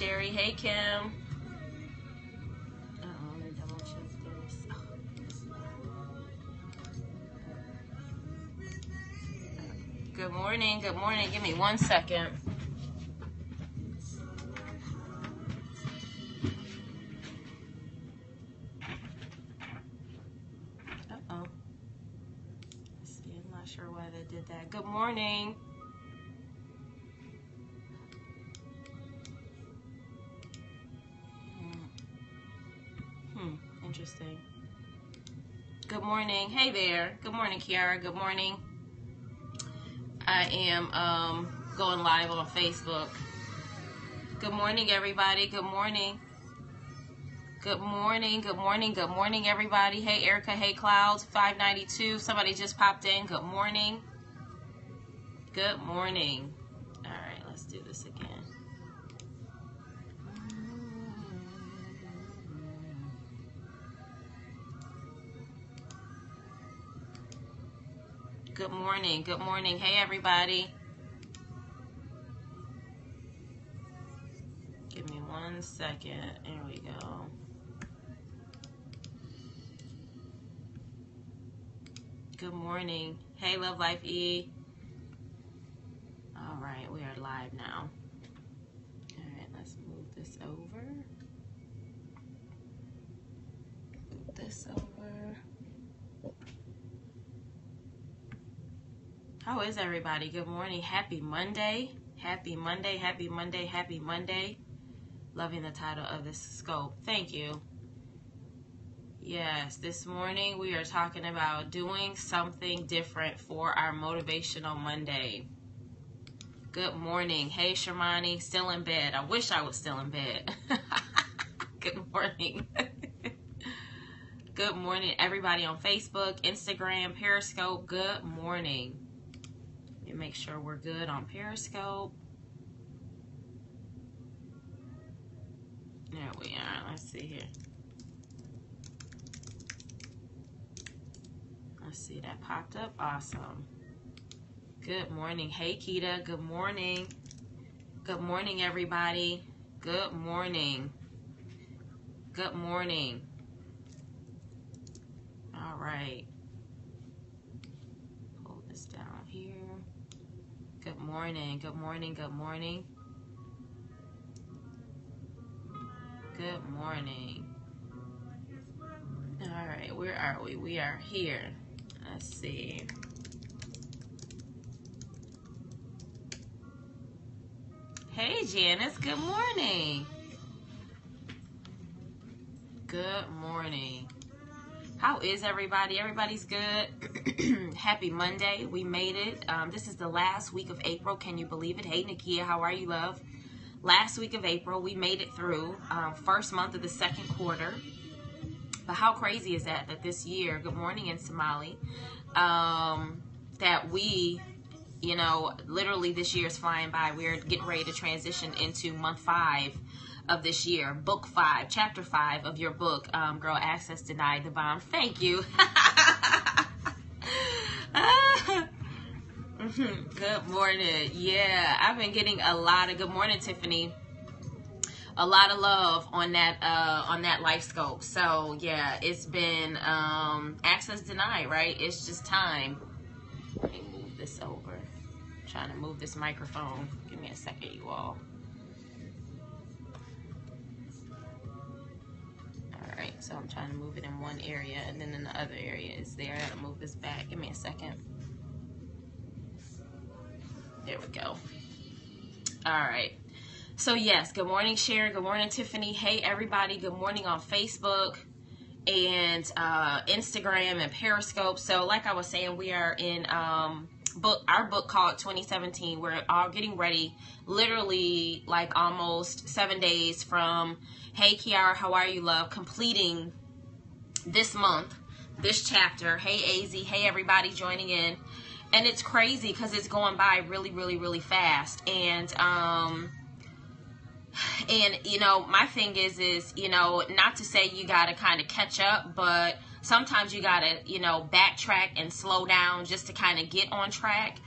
Sherry. Hey Kim. Uh-oh, let me double check this. Good morning. Good morning. Give me one second. There. Good morning, Kiara. Good morning. I am um, going live on Facebook. Good morning, everybody. Good morning. Good morning. Good morning. Good morning, everybody. Hey, Erica. Hey, Clouds. 592. Somebody just popped in. Good morning. Good morning. All right, let's do this again. Good morning. Good morning. Hey, everybody. Give me one second. There we go. Good morning. Hey, Love Life E. All right, we are live now. All right, let's move this over. Move this over. How is everybody? Good morning. Happy Monday. Happy Monday. Happy Monday. Happy Monday. Loving the title of this scope. Thank you. Yes, this morning we are talking about doing something different for our Motivational Monday. Good morning. Hey, Shermani. Still in bed. I wish I was still in bed. Good morning. Good morning, everybody on Facebook, Instagram, Periscope. Good morning. Me make sure we're good on Periscope. There we are. Let's see here. Let's see, that popped up. Awesome. Good morning. Hey, Kita. Good morning. Good morning, everybody. Good morning. Good morning. All right. Hold this down here. Good morning. Good morning. Good morning. Good morning. All right, where are we? We are here. Let's see. Hey, Janice. Good morning. Good morning. How is everybody? Everybody's good. Happy Monday. We made it. Um, this is the last week of April. Can you believe it? Hey, Nakia, how are you, love? Last week of April, we made it through. Um, first month of the second quarter. But how crazy is that? That this year, good morning in Somali, um, that we, you know, literally this year is flying by. We're getting ready to transition into month five of this year, book five, chapter five of your book, um, Girl Access Denied the Bomb. Thank you. good morning. Yeah, I've been getting a lot of good morning, Tiffany a lot of love on that uh, on that life scope. So yeah, it's been um, access denied, right? It's just time. Let me move this over. I'm trying to move this microphone. Give me a second, you all. Right, so I'm trying to move it in one area, and then in the other area is there. I gotta move this back. Give me a second. There we go. All right. So yes, good morning, Sharon. Good morning, Tiffany. Hey, everybody. Good morning on Facebook and uh, Instagram and Periscope. So, like I was saying, we are in um, book our book called 2017. We're all getting ready, literally like almost seven days from Hey, Kiara, how are you, love? Completing this month, this chapter. Hey, Az. Hey, everybody joining in. And it's crazy because it's going by really, really, really fast. And um, and you know my thing is is you know not to say you got to kind of catch up but sometimes you gotta, you know, backtrack and slow down just to kind of get on track.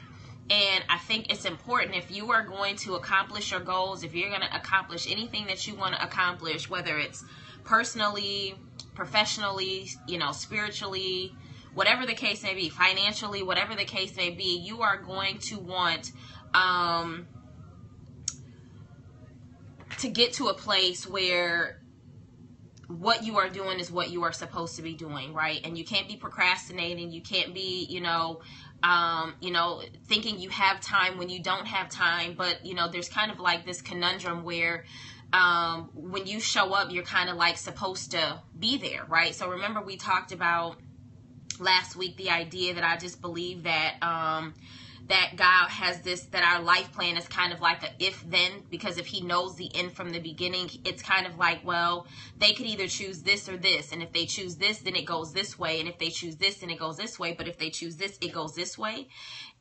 And I think it's important if you are going to accomplish your goals, if you're going to accomplish anything that you want to accomplish, whether it's personally, professionally, you know, spiritually, whatever the case may be, financially, whatever the case may be, you are going to want um, to get to a place where what you are doing is what you are supposed to be doing, right? And you can't be procrastinating. You can't be, you know, um, you know, thinking you have time when you don't have time. But you know, there's kind of like this conundrum where um, when you show up, you're kind of like supposed to be there, right? So remember, we talked about last week the idea that I just believe that. Um, that God has this, that our life plan is kind of like a if then, because if He knows the end from the beginning, it's kind of like, well, they could either choose this or this. And if they choose this, then it goes this way. And if they choose this, then it goes this way. But if they choose this, it goes this way.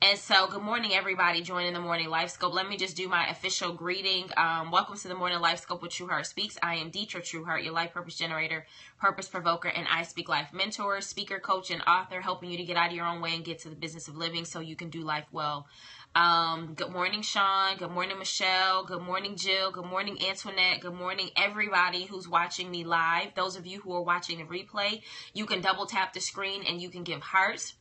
And so, good morning, everybody joining the Morning Life Scope. Let me just do my official greeting. Um, welcome to the Morning Life Scope with True Heart Speaks. I am Detra Trueheart, your life purpose generator, purpose provoker, and I Speak Life mentor, speaker, coach, and author, helping you to get out of your own way and get to the business of living so you can do life well. Um, good morning, Sean. Good morning, Michelle. Good morning, Jill. Good morning, Antoinette. Good morning, everybody who's watching me live. Those of you who are watching the replay, you can double tap the screen and you can give hearts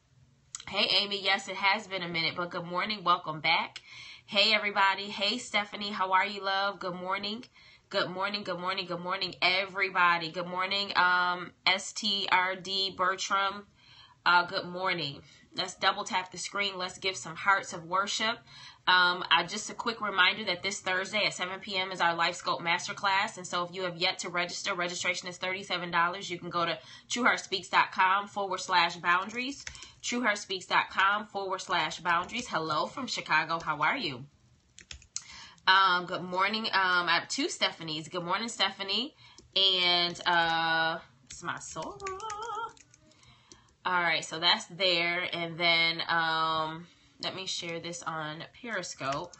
Hey, Amy. Yes, it has been a minute, but good morning. Welcome back. Hey, everybody. Hey, Stephanie. How are you, love? Good morning. Good morning. Good morning. Good morning, everybody. Good morning, um, STRD Bertram. Uh, good morning. Let's double tap the screen. Let's give some hearts of worship. Um, I, just a quick reminder that this Thursday at 7 p.m. is our Life Scope Masterclass. And so if you have yet to register, registration is $37. You can go to trueheartspeaks.com forward slash boundaries trueheartspeaks.com forward slash boundaries. Hello from Chicago. How are you? Um, good morning. Um, I have two Stephanies. Good morning, Stephanie. And uh, it's my Soror. All right, so that's there. And then um, let me share this on Periscope.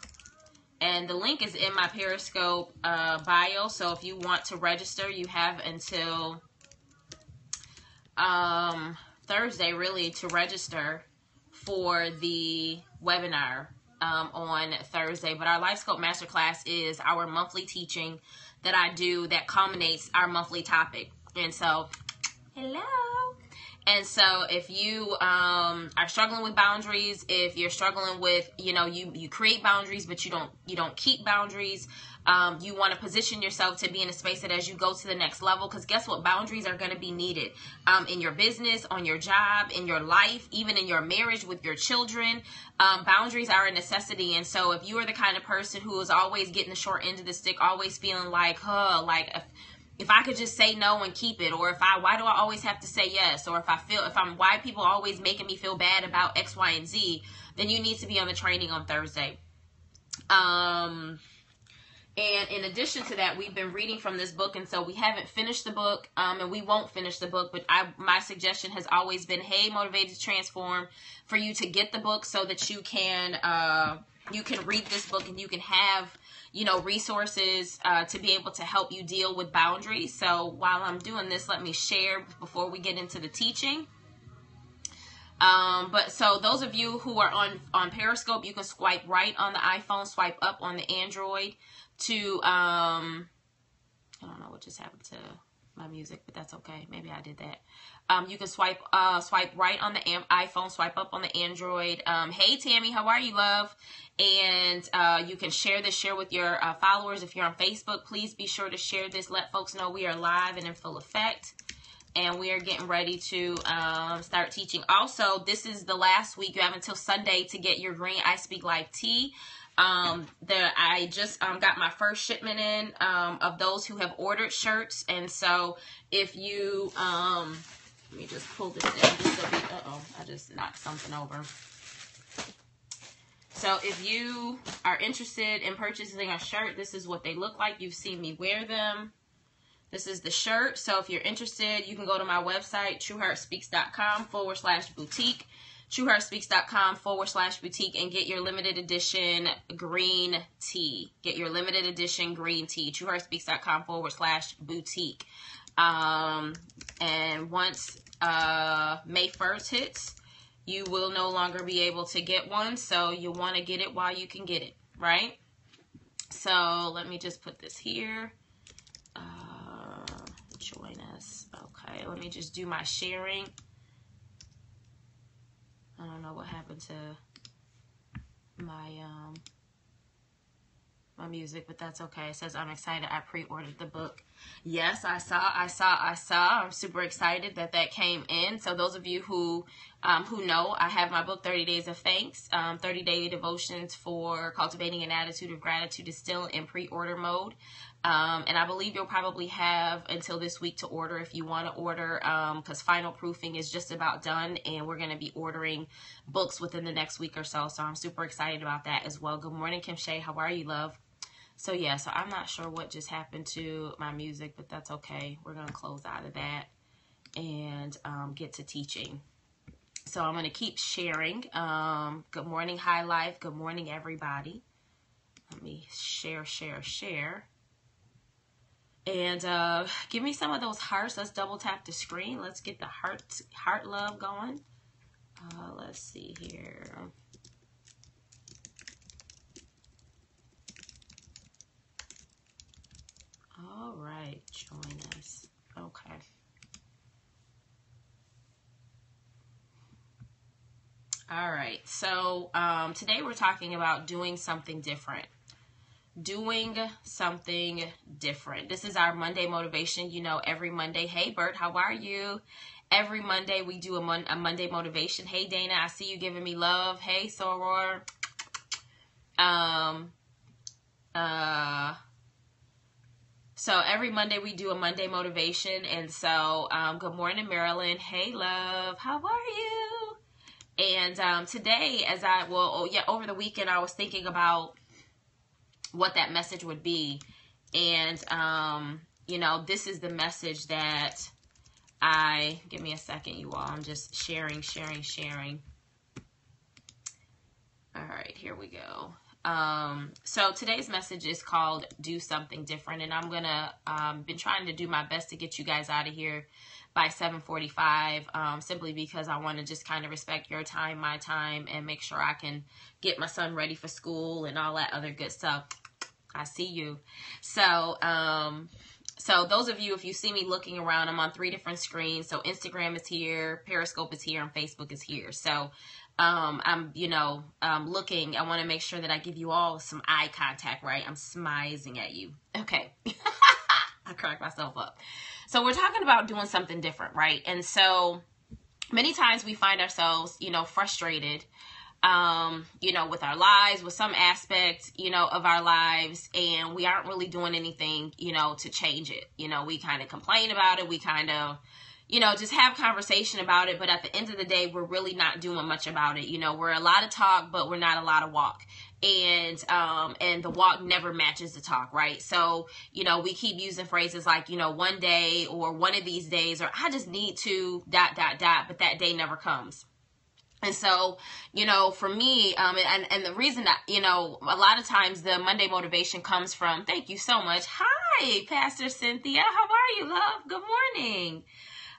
And the link is in my Periscope uh, bio. So if you want to register, you have until um, Thursday, really, to register for the webinar um, on Thursday. But our Life Scope Masterclass is our monthly teaching that I do that culminates our monthly topic. And so, hello. And so if you um, are struggling with boundaries, if you're struggling with, you know, you, you create boundaries, but you don't, you don't keep boundaries, um, you want to position yourself to be in a space that as you go to the next level, because guess what? Boundaries are going to be needed um, in your business, on your job, in your life, even in your marriage with your children. Um, boundaries are a necessity. And so if you are the kind of person who is always getting the short end of the stick, always feeling like, huh, like, if, if I could just say no and keep it, or if I, why do I always have to say yes, or if I feel, if I'm, why people always making me feel bad about X, Y, and Z, then you need to be on the training on Thursday. Um, and in addition to that, we've been reading from this book, and so we haven't finished the book, um, and we won't finish the book. But I, my suggestion has always been, hey, motivated to transform, for you to get the book so that you can uh, you can read this book and you can have you know resources uh, to be able to help you deal with boundaries. So while I'm doing this, let me share before we get into the teaching. Um, but so those of you who are on on Periscope, you can swipe right on the iPhone, swipe up on the Android to um I don't know what just happened to my music, but that's okay. Maybe I did that. Um, you can swipe uh, swipe right on the iPhone, swipe up on the Android. Um, hey Tammy, how are you, love? And uh, you can share this, share with your uh, followers. If you're on Facebook, please be sure to share this. Let folks know we are live and in full effect. And we are getting ready to um, start teaching. Also, this is the last week. You have until Sunday to get your green I Speak Life tea. Um, the I just um, got my first shipment in um, of those who have ordered shirts, and so if you um, let me just pull this down just so uh oh, I just knocked something over. So if you are interested in purchasing a shirt, this is what they look like. You've seen me wear them. This is the shirt. So if you're interested, you can go to my website, trueheartspeaks.com forward slash boutique trueheartspeaks.com forward slash boutique and get your limited edition green tea. Get your limited edition green tea. trueheartspeaks.com forward slash boutique. Um, and once uh, May 1st hits, you will no longer be able to get one. So you want to get it while you can get it, right? So let me just put this here. Uh, join us. Okay, let me just do my sharing. I don't know what happened to my um my music, but that's okay. It says I'm excited. I pre-ordered the book. Yes, I saw, I saw, I saw. I'm super excited that that came in. So those of you who um, who know, I have my book 30 Days of Thanks, um, 30 Day Devotions for Cultivating an Attitude of Gratitude is still in pre-order mode. Um, and I believe you'll probably have until this week to order if you want to order, because um, final proofing is just about done, and we're going to be ordering books within the next week or so. So I'm super excited about that as well. Good morning, Kim Shay. How are you, love? So yeah, so I'm not sure what just happened to my music, but that's okay. We're going to close out of that and um, get to teaching. So I'm going to keep sharing. Um, good morning, High Life. Good morning, everybody. Let me share, share, share. And uh, give me some of those hearts. Let's double tap the screen. Let's get the heart heart love going. Uh, let's see here. All right, join us. Okay. All right, so um, today we're talking about doing something different doing something different. This is our Monday motivation. You know, every Monday, hey Bert, how are you? Every Monday we do a, mon- a Monday motivation. Hey Dana, I see you giving me love. Hey Soror. Um uh so every Monday we do a Monday motivation and so um good morning Marilyn. Hey love, how are you? And um today as I well oh, yeah over the weekend I was thinking about what that message would be. And, um, you know, this is the message that I, give me a second, you all. I'm just sharing, sharing, sharing. All right, here we go. Um, so today's message is called "Do Something Different," and I'm gonna um, been trying to do my best to get you guys out of here by 7:45, um, simply because I want to just kind of respect your time, my time, and make sure I can get my son ready for school and all that other good stuff. I see you. So, um, so those of you, if you see me looking around, I'm on three different screens. So Instagram is here, Periscope is here, and Facebook is here. So um, I'm, you know, um, looking. I want to make sure that I give you all some eye contact, right? I'm smizing at you. Okay. I crack myself up. So we're talking about doing something different, right? And so many times we find ourselves, you know, frustrated um, you know, with our lives, with some aspect, you know, of our lives, and we aren't really doing anything, you know, to change it. You know, we kind of complain about it, we kind of, you know, just have conversation about it, but at the end of the day, we're really not doing much about it. You know, we're a lot of talk, but we're not a lot of walk. And um and the walk never matches the talk, right? So, you know, we keep using phrases like, you know, one day or one of these days or I just need to dot dot dot, but that day never comes and so, you know, for me, um, and, and the reason that, you know, a lot of times the Monday motivation comes from, thank you so much. Hi, Pastor Cynthia. How are you, love? Good morning.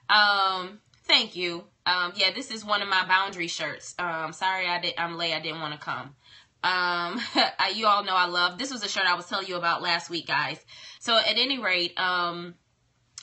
Um, thank you. Um, yeah, this is one of my boundary shirts. Um, sorry I did, I'm late. I didn't want to come. Um, you all know I love, this was a shirt I was telling you about last week, guys. So at any rate, um,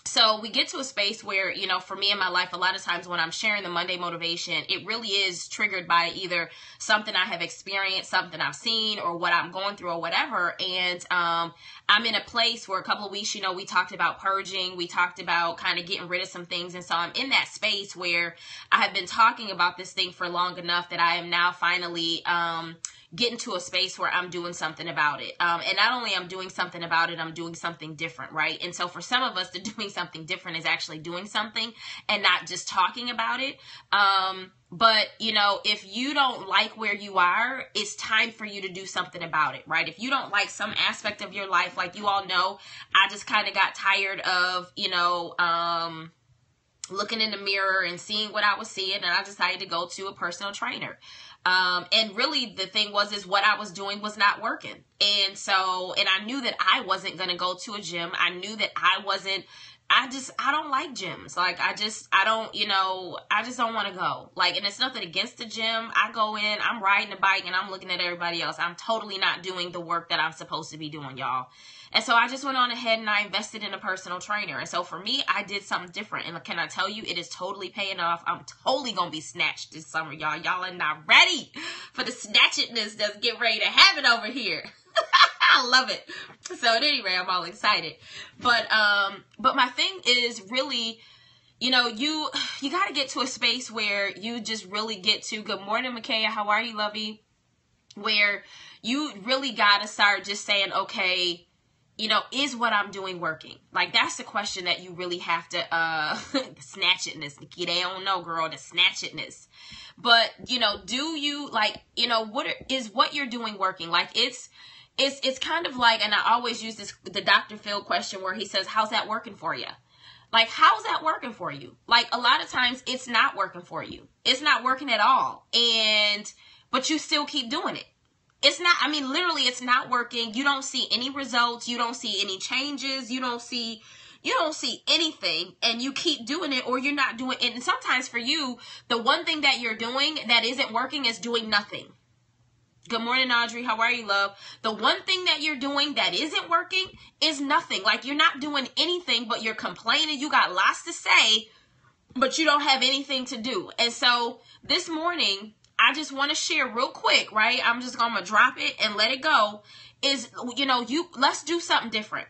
so we get to a space where you know for me in my life a lot of times when i'm sharing the monday motivation it really is triggered by either something i have experienced something i've seen or what i'm going through or whatever. And um, i'm in a place where a couple of weeks you know we talked about purging we talked about kind of getting rid of some things. And so i'm in that space where i have been talking about this thing for long enough that i am now finally um, get into a space where I'm doing something about it. Um, and not only I'm doing something about it, I'm doing something different, right? And so for some of us, the doing something different is actually doing something and not just talking about it. Um, but you know, if you don't like where you are, it's time for you to do something about it, right? If you don't like some aspect of your life, like you all know, I just kind of got tired of, you know, um, looking in the mirror and seeing what I was seeing, and I decided to go to a personal trainer. Um, and really the thing was is what I was doing was not working. And so, and I knew that I wasn't going to go to a gym. I knew that I wasn't I just I don't like gyms. Like I just I don't, you know, I just don't want to go. Like and it's nothing against the gym. I go in, I'm riding a bike and I'm looking at everybody else. I'm totally not doing the work that I'm supposed to be doing, y'all. And so I just went on ahead and I invested in a personal trainer. And so for me, I did something different. And can I tell you, it is totally paying off. I'm totally gonna be snatched this summer, y'all. Y'all are not ready for the snatchedness that's getting ready to happen over here. I love it. So at any rate, I'm all excited. But um, but my thing is really, you know, you you got to get to a space where you just really get to. Good morning, Makaya. How are you, lovey? Where you really got to start just saying, okay, you know, is what I'm doing working? Like that's the question that you really have to uh snatch itness. Nikki, they don't know, girl, the snatch itness. But you know, do you like, you know, what is what you're doing working? Like it's it's it's kind of like, and I always use this the Dr. Phil question where he says, "How's that working for you?" Like, how's that working for you? Like, a lot of times it's not working for you. It's not working at all, and but you still keep doing it. It's not. I mean, literally, it's not working. You don't see any results. You don't see any changes. You don't see you don't see anything and you keep doing it or you're not doing it. And sometimes for you, the one thing that you're doing that isn't working is doing nothing. Good morning, Audrey. How are you, love? The one thing that you're doing that isn't working is nothing. Like you're not doing anything, but you're complaining. You got lots to say, but you don't have anything to do. And so this morning, I just want to share real quick, right? I'm just going to drop it and let it go. Is, you know, you, let's do something different.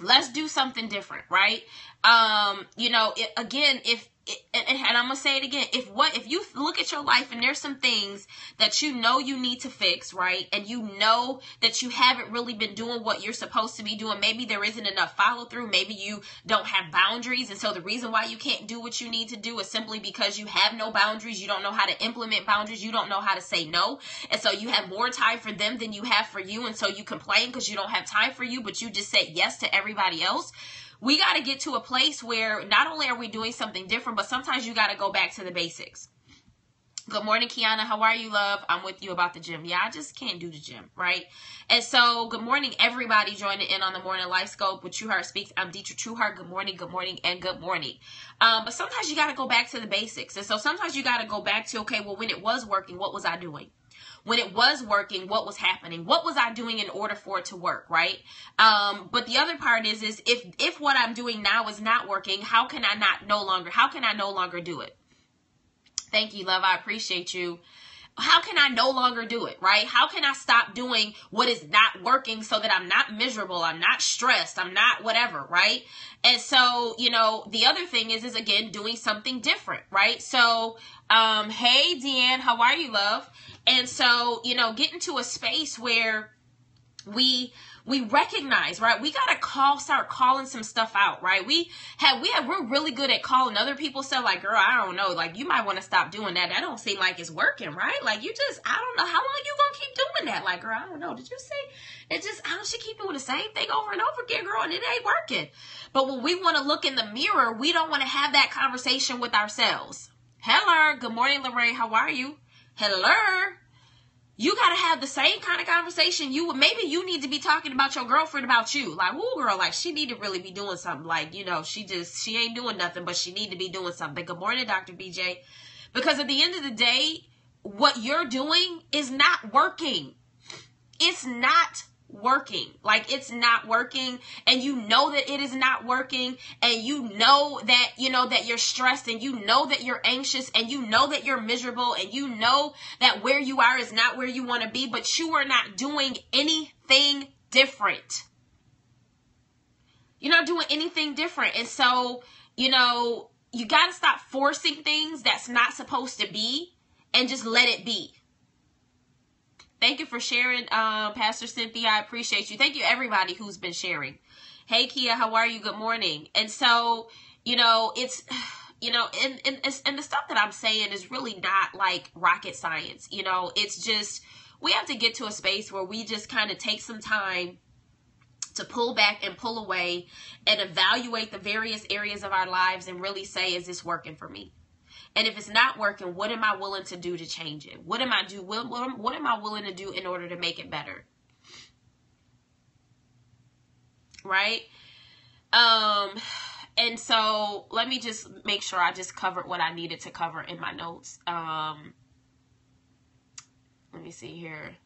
Let's do something different, right? Um, you know, it, again, if and, and, I'm gonna say it again. If what if you look at your life and there's some things that you know you need to fix, right? And you know that you haven't really been doing what you're supposed to be doing. Maybe there isn't enough follow through. Maybe you don't have boundaries, and so the reason why you can't do what you need to do is simply because you have no boundaries. You don't know how to implement boundaries. You don't know how to say no, and so you have more time for them than you have for you, and so you complain because you don't have time for you, but you just say yes to everybody else we got to get to a place where not only are we doing something different, but sometimes you got to go back to the basics. Good morning, Kiana. How are you, love? I'm with you about the gym. Yeah, I just can't do the gym, right? And so, good morning, everybody joining in on the Morning Life Scope with True Heart Speaks. I'm Detra Trueheart. Good morning, good morning, and good morning. Um, but sometimes you got to go back to the basics. And so sometimes you got to go back to, okay, well, when it was working, what was I doing? When it was working, what was happening? What was I doing in order for it to work, right? Um, but the other part is, is if, if what I'm doing now is not working, how can I not no longer, how can I no longer do it? Thank you, love. I appreciate you how can I no longer do it, right? How can I stop doing what is not working so that I'm not miserable, I'm not stressed, I'm not whatever, right? And so, you know, the other thing is is again doing something different, right? So, um hey Deanne, how are you, love? And so, you know, get into a space where we we recognize, right? We gotta call, start calling some stuff out, right? We have, we have, we're really good at calling other people stuff. Like, girl, I don't know, like you might want to stop doing that. That don't seem like it's working, right? Like you just, I don't know how long you gonna keep doing that. Like, girl, I don't know. Did you see? it? Just, I don't. She keep doing the same thing over and over again, girl, and it ain't working. But when we want to look in the mirror, we don't want to have that conversation with ourselves. Hello, good morning, Lorraine. How are you? Hello you got to have the same kind of conversation you would maybe you need to be talking about your girlfriend about you. Like oh girl like she need to really be doing something. Like you know she just she ain't doing nothing but she need to be doing something. Good morning dr bj because at the end of the day what you're doing is not working. It's not working. Like it's not working and you know that it is not working and you know that, you know, that you're stressed and you know that you're anxious and you know that you're miserable and you know that where you are is not where you want to be, but you are not doing anything different. You're not doing anything different. And so, you know, you got to stop forcing things that's not supposed to be and just let it be. Thank you for sharing, um, Pastor Cynthia. I appreciate you. Thank you, everybody who's been sharing. Hey, Kia, how are you? Good morning. And so, you know, it's, you know, and, and, and the stuff that I'm saying is really not like rocket science. You know, it's just, we have to get to a space where we just kind of take some time to pull back and pull away and evaluate the various areas of our lives and really say, is this working for me? And if it's not working, what am I willing to do to change it? What am I do? What, am I willing to do in order to make it better? Right? Um, and so let me just make sure I just covered what I needed to cover in my notes. Um, let me see here.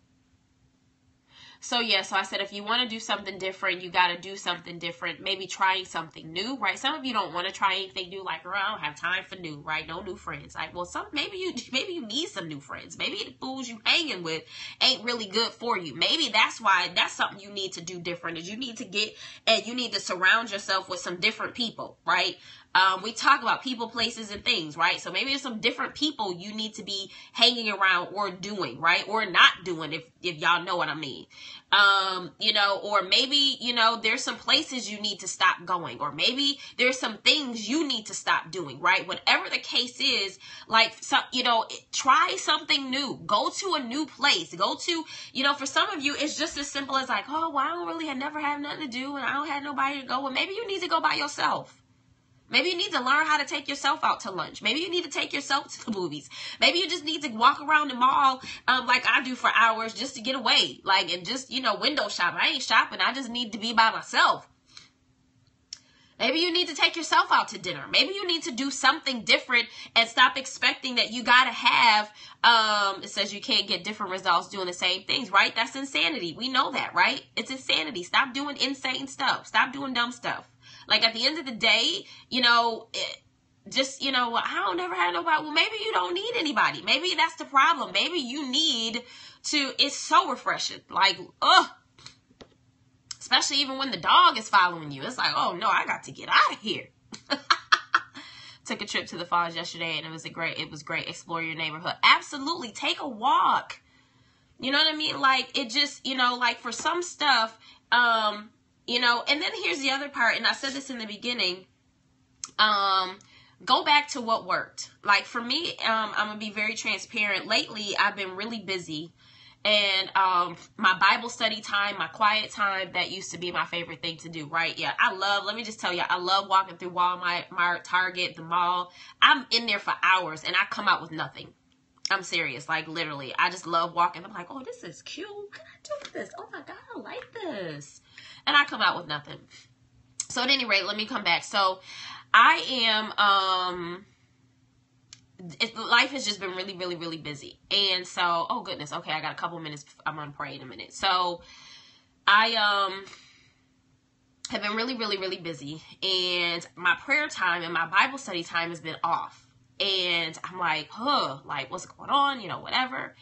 So yeah, so I said if you want to do something different, you got to do something different. Maybe trying something new, right? Some of you don't want to try anything new, like, oh, I don't have time for new, right? No new friends. Like, well, some maybe you maybe you need some new friends. Maybe the fools you hanging with ain't really good for you. Maybe that's why that's something you need to do different. Is you need to get and you need to surround yourself with some different people, right? Um, we talk about people, places, and things, right? So maybe there's some different people you need to be hanging around or doing, right? Or not doing, if if y'all know what I mean. Um, you know, or maybe you know there's some places you need to stop going, or maybe there's some things you need to stop doing, right? Whatever the case is, like some, you know, try something new. Go to a new place. Go to, you know, for some of you, it's just as simple as like, oh, well, I don't really have never have nothing to do, and I don't have nobody to go. Well, maybe you need to go by yourself Maybe you need to learn how to take yourself out to lunch. Maybe you need to take yourself to the movies. Maybe you just need to walk around the mall um, like I do for hours just to get away. Like, and just, you know, window shop. I ain't shopping. I just need to be by myself. Maybe you need to take yourself out to dinner. Maybe you need to do something different and stop expecting that you got to have, um, it says you can't get different results doing the same things, right? That's insanity. We know that, right? It's insanity. Stop doing insane stuff. Stop doing dumb stuff. Like at the end of the day, you know, it, just you know, I don't never have nobody. Well, maybe you don't need anybody. Maybe that's the problem. Maybe you need to. It's so refreshing. Like, ugh. Especially even when the dog is following you. It's like, oh no, I got to get out of here. Took a trip to the falls yesterday and it was a great it was great. Explore your neighborhood. Absolutely. Take a walk. You know what I mean? Like it just, you know, like for some stuff, um, you know and then here's the other part and i said this in the beginning um go back to what worked. Like for me um i'm gonna be very transparent. Lately i've been really busy and um my bible study time my quiet time that used to be my favorite thing to do right? Yeah i love let me just tell you i love walking through walmart my target the mall. I'm in there for hours and i come out with nothing. I'm serious like literally. I just love walking. I'm like oh this is cute. Can i do this? Oh my god i like this and I come out with nothing. So at any rate, let me come back. So I am um it, life has just been really, really, really busy. And so, oh goodness, okay, I got a couple minutes. I'm gonna pray in a minute. So I um have been really, really, really busy, and my prayer time and my Bible study time has been off. And I'm like, huh, like what's going on? You know, whatever.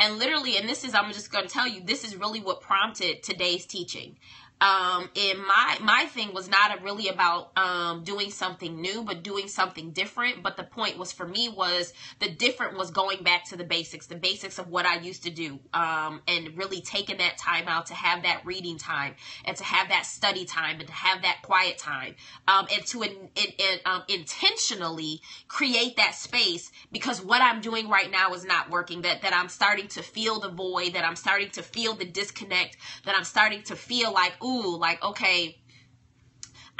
And literally, and this is, I'm just going to tell you, this is really what prompted today's teaching um and my my thing was not really about um doing something new but doing something different. But the point was for me was the different was going back to the basics the basics of what i used to do. Um and really taking that time out to have that reading time and to have that study time and to have that quiet time um and to in, in, in, um, intentionally create that space because what i'm doing right now is not working. That that i'm starting to feel the void that i'm starting to feel the disconnect that i'm starting to feel like ooh, like, okay,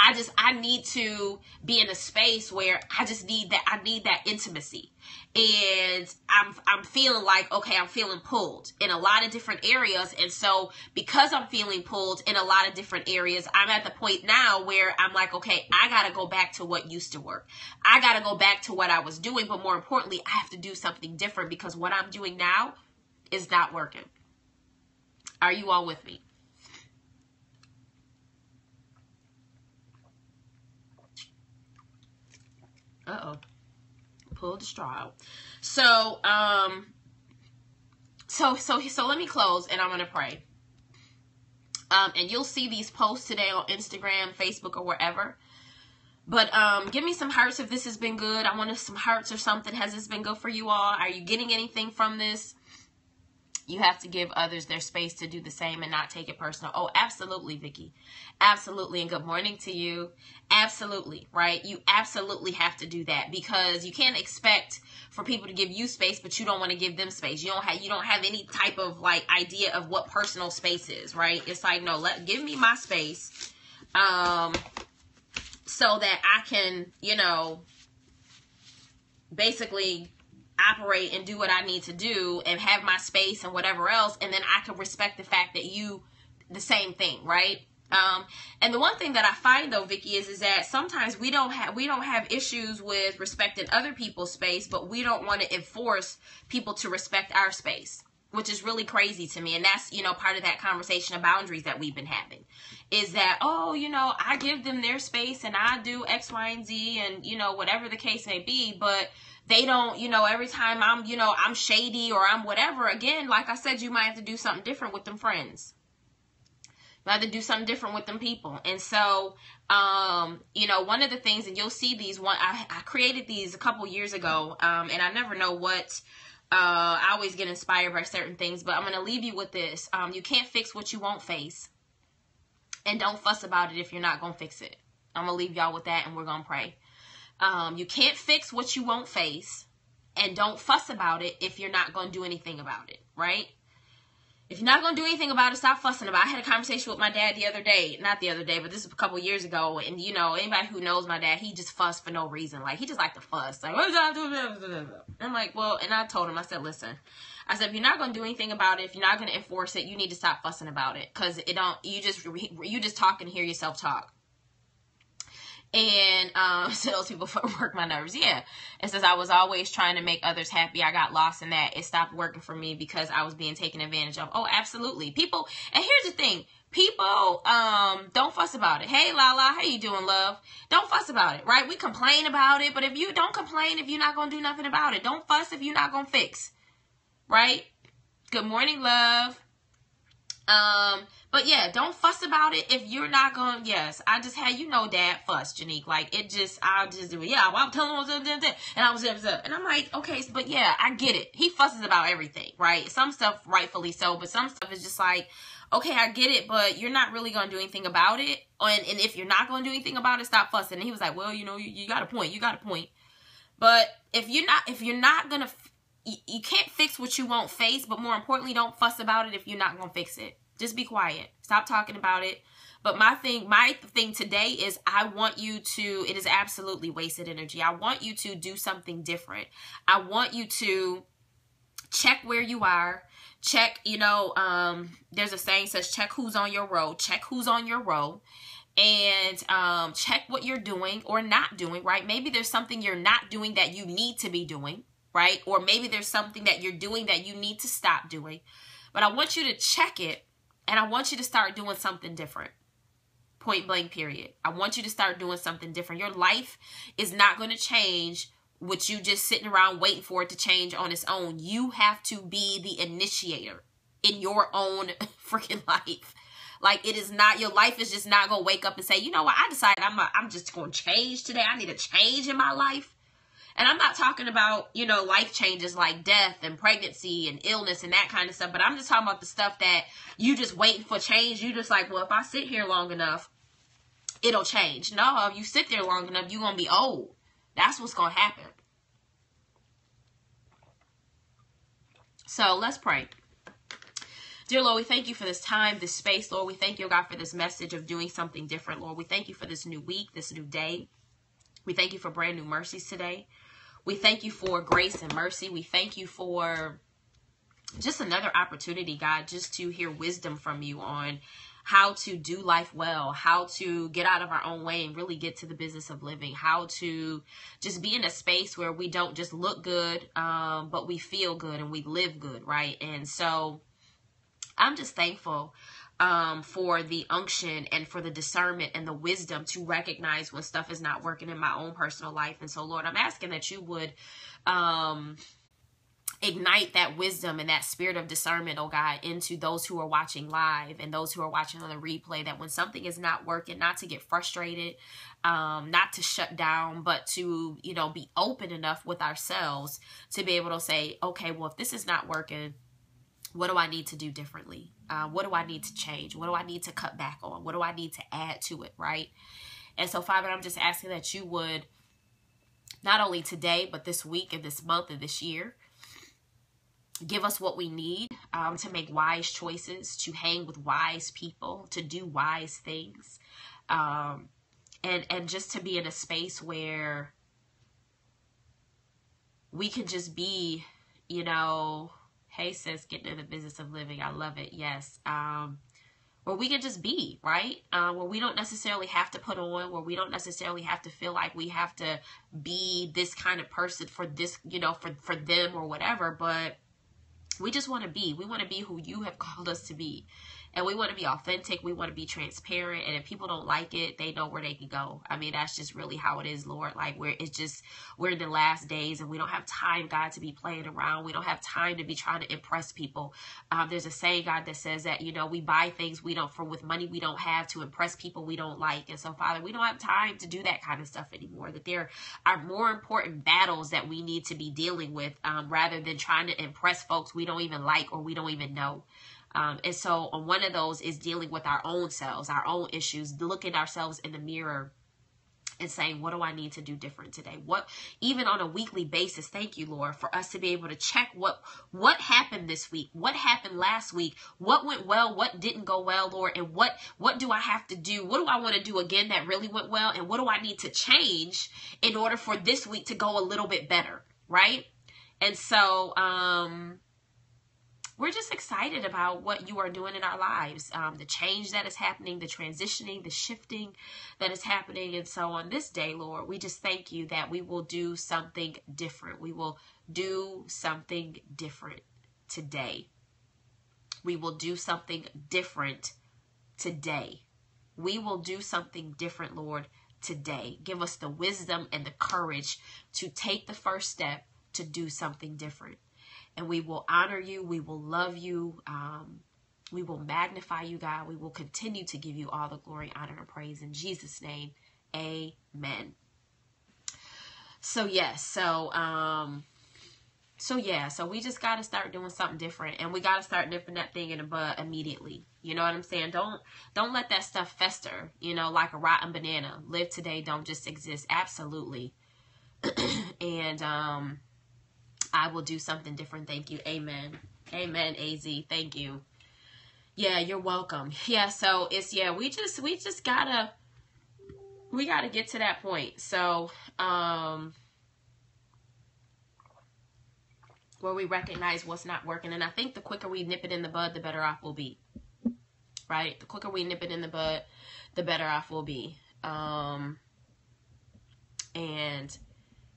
I just I need to be in a space where I just need that I need that intimacy. And I'm I'm feeling like okay, I'm feeling pulled in a lot of different areas and so because I'm feeling pulled in a lot of different areas, I'm at the point now where I'm like okay, I got to go back to what used to work. I got to go back to what I was doing, but more importantly, I have to do something different because what I'm doing now is not working. Are you all with me? Uh-oh. Pulled the straw out. So, um, so, so, so let me close and I'm going to pray. Um, and you'll see these posts today on Instagram, Facebook, or wherever. But um, give me some hearts if this has been good. I want some hearts or something. Has this been good for you all? Are you getting anything from this? You have to give others their space to do the same and not take it personal. Oh, absolutely, Vicky. Absolutely. And good morning to you. Absolutely, right? You absolutely have to do that because you can't expect for people to give you space, but you don't want to give them space. You don't have you don't have any type of like idea of what personal space is, right? It's like, no, let give me my space. Um so that I can, you know, basically operate and do what I need to do and have my space and whatever else. And then I can respect the fact that you, the same thing, right? Um, and the one thing that I find though, Vicky, is is that sometimes we don't have we don't have issues with respecting other people's space, but we don't want to enforce people to respect our space, which is really crazy to me. And that's you know part of that conversation of boundaries that we've been having, is that oh you know I give them their space and I do X, Y, and Z, and you know whatever the case may be, but they don't you know every time I'm you know I'm shady or I'm whatever. Again, like I said, you might have to do something different with them friends you have to do something different with them people. And so, um, you know, one of the things, and you'll see these one, I, I created these a couple years ago, um, and I never know what, uh, I always get inspired by certain things, but I'm going to leave you with this. Um, you can't fix what you won't face. And don't fuss about it if you're not going to fix it. I'm going to leave y'all with that and we're going to pray. Um, you can't fix what you won't face. And don't fuss about it if you're not going to do anything about it, right? if you're not gonna do anything about it, stop fussing about it. I had a conversation with my dad the other day, not the other day, but this is a couple years ago. And you know, anybody who knows my dad, he just fussed for no reason. Like he just like to fuss. Like, I'm like, well, and I told him, I said, listen, I said, if you're not gonna do anything about it, if you're not gonna enforce it, you need to stop fussing about it, cause it don't. You just you just talk and hear yourself talk. And um, so those people work my nerves. Yeah. It says I was always trying to make others happy. I got lost in that. It stopped working for me because I was being taken advantage of. Oh, absolutely. People, and here's the thing. People um don't fuss about it. Hey Lala, how you doing, love? Don't fuss about it, right? We complain about it, but if you don't complain if you're not gonna do nothing about it, don't fuss if you're not gonna fix. Right? Good morning, love. Um, but yeah, don't fuss about it if you're not going. To. Yes, I just had you know, Dad fuss, Janique. Like it just, I just do it. Yeah, well, I'm telling him, and I was upset, and I'm like, okay, but yeah, I get it. He fusses about everything, right? Some stuff, rightfully so, but some stuff is just like, okay, I get it, but you're not really gonna do anything about it. And, and if you're not gonna do anything about it, stop fussing. And he was like, well, you know, you, you got a point. You got a point. But if you're not, if you're not gonna, you, you can't fix what you won't face. But more importantly, don't fuss about it if you're not gonna fix it. Just be quiet. Stop talking about it. But my thing, my thing today is I want you to, it is absolutely wasted energy. I want you to do something different. I want you to check where you are. Check, you know, um, there's a saying says check who's on your road. Check who's on your road and um, check what you're doing or not doing, right? Maybe there's something you're not doing that you need to be doing, right? Or maybe there's something that you're doing that you need to stop doing. But I want you to check it and I want you to start doing something different. Point blank, period. I want you to start doing something different. Your life is not going to change with you just sitting around waiting for it to change on its own. You have to be the initiator in your own freaking life. Like it is not your life is just not gonna wake up and say, you know what, I decided I'm a, I'm just gonna change today. I need a change in my life. And I'm not talking about, you know, life changes like death and pregnancy and illness and that kind of stuff, but I'm just talking about the stuff that you just waiting for change. You just like, well, if I sit here long enough, it'll change. No, if you sit there long enough, you're going to be old. That's what's going to happen. So let's pray. Dear Lord, we thank you for this time, this space, Lord. We thank you, God, for this message of doing something different, Lord. We thank you for this new week, this new day. We thank you for brand new mercies today. We thank you for grace and mercy. We thank you for just another opportunity, God, just to hear wisdom from you on how to do life well, how to get out of our own way and really get to the business of living, how to just be in a space where we don't just look good, um, but we feel good and we live good, right? And so I'm just thankful um, for the unction and for the discernment and the wisdom to recognize when stuff is not working in my own personal life. And so, Lord, I'm asking that you would um, ignite that wisdom and that spirit of discernment, oh God, into those who are watching live and those who are watching on the replay. That when something is not working, not to get frustrated, um, not to shut down, but to, you know, be open enough with ourselves to be able to say, okay, well, if this is not working, what do I need to do differently? Uh, what do I need to change? What do I need to cut back on? What do I need to add to it, right? And so, Father, I'm just asking that you would not only today, but this week and this month and this year, give us what we need um, to make wise choices, to hang with wise people, to do wise things, um, and and just to be in a space where we can just be, you know, Hey sis, getting in the business of living. I love it. Yes. Um, where we can just be, right? Uh, where we don't necessarily have to put on, where we don't necessarily have to feel like we have to be this kind of person for this, you know, for, for them or whatever. But we just want to be. We want to be who you have called us to be and we want to be authentic. We want to be transparent. And if people don't like it, they know where they can go. I mean, that's just really how it is, Lord. Like we're it's just we're in the last days, and we don't have time, God, to be playing around. We don't have time to be trying to impress people. Um, there's a saying, God, that says that you know we buy things we don't for with money we don't have to impress people we don't like. And so, Father, we don't have time to do that kind of stuff anymore. That there are more important battles that we need to be dealing with um, rather than trying to impress folks we don't even like or we don't even know. Um, and so one of those is dealing with our own selves, our own issues, looking ourselves in the mirror and saying, what do I need to do different today? What, even on a weekly basis, thank you, Lord, for us to be able to check what, what happened this week? What happened last week? What went well? What didn't go well, Lord? And what, what do I have to do? What do I want to do again that really went well? And what do I need to change in order for this week to go a little bit better? Right. And so, um, we're just excited about what you are doing in our lives, um, the change that is happening, the transitioning, the shifting that is happening. And so on this day, Lord, we just thank you that we will do something different. We will do something different today. We will do something different today. We will do something different, Lord, today. Give us the wisdom and the courage to take the first step to do something different and we will honor you. We will love you. Um, we will magnify you, God. We will continue to give you all the glory, honor, and praise in Jesus' name. Amen. So yes, so um, so yeah, so we just got to start doing something different, and we got to start nipping that thing in the bud immediately. You know what I'm saying? Don't don't let that stuff fester. You know, like a rotten banana. Live today, don't just exist. Absolutely. and um, I will do something different. Thank you. Amen. Amen, AZ. Thank you. Yeah, you're welcome. Yeah, so it's yeah, we just we just gotta we gotta get to that point. So um where we recognize what's not working. And I think the quicker we nip it in the bud, the better off we'll be. Right? The quicker we nip it in the bud, the better off we'll be. Um and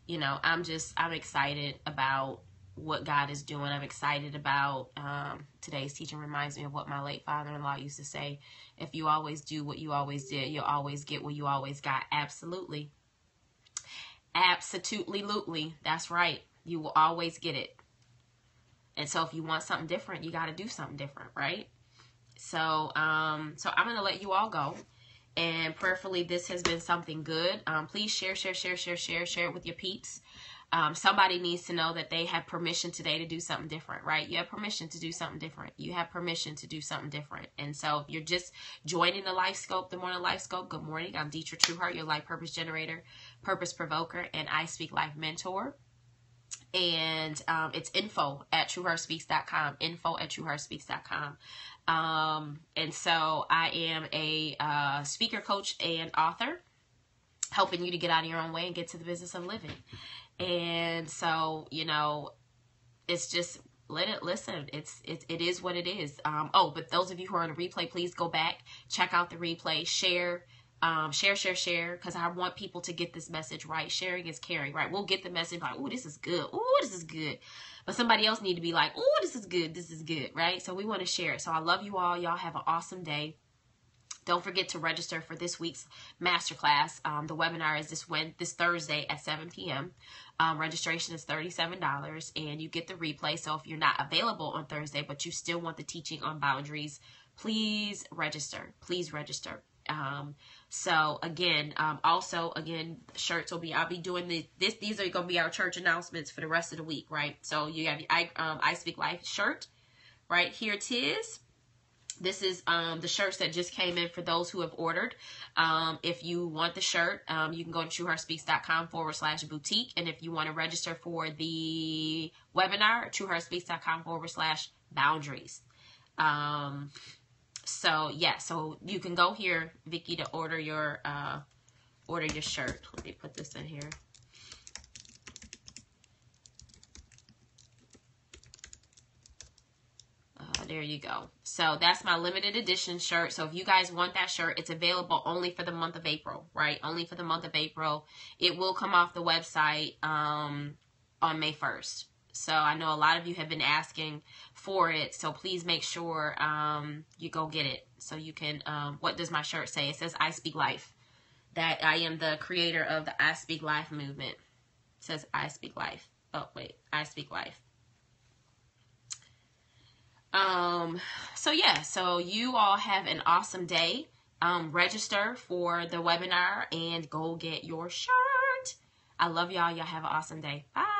you know, I'm just, I'm excited about what God is doing. I'm excited about um, today's teaching reminds me of what my late father-in-law used to say. If you always do what you always did, you'll always get what you always got. Absolutely. Absolutely. lutely. That's right. You will always get it. And so if you want something different, you got to do something different, right? So, um, so I'm going to let you all go and prayerfully this has been something good. Um, please share share share share share share it with your peeps. Um, somebody needs to know that they have permission today to do something different right? You have permission to do something different. You have permission to do something different. And so if you're just joining the life scope the morning life scope good morning. I'm Detra Trueheart your life purpose generator purpose provoker and i speak life mentor. And um, it's info at trueheartspeaks.com info at trueheartspeaks.com um, and so I am a uh, speaker, coach, and author, helping you to get out of your own way and get to the business of living. And so, you know, it's just let it listen. It's it, it is what it is. Um, oh, but those of you who are on the replay, please go back, check out the replay, share. Um, share, share, share, because I want people to get this message right. Sharing is caring, right? We'll get the message like, oh, this is good. Oh, this is good. But somebody else need to be like, oh, this is good. This is good, right? So we want to share it. So I love you all. Y'all have an awesome day. Don't forget to register for this week's masterclass. Um, the webinar is this when this Thursday at 7 p.m. Um, registration is $37 and you get the replay. So if you're not available on Thursday, but you still want the teaching on boundaries, please register. Please register. Um, so again, um, also again, shirts will be. I'll be doing the, this. These are going to be our church announcements for the rest of the week, right? So you have I um, I speak life shirt, right here. It is. This is um, the shirts that just came in for those who have ordered. Um, if you want the shirt, um, you can go to trueheartspeaks.com forward slash boutique. And if you want to register for the webinar, trueheartspeaks.com forward slash boundaries. Um, so yeah, so you can go here, Vicky, to order your uh, order your shirt. Let me put this in here. Uh, there you go. So that's my limited edition shirt. So if you guys want that shirt, it's available only for the month of April, right? Only for the month of April. It will come off the website um, on May 1st. So I know a lot of you have been asking for it. So please make sure um, you go get it. So you can, um, what does my shirt say? It says, I speak life. That I am the creator of the I Speak Life movement. It says, I speak life. Oh, wait, I speak life. Um, so yeah, so you all have an awesome day. Um, register for the webinar and go get your shirt. I love y'all. Y'all have an awesome day. Bye.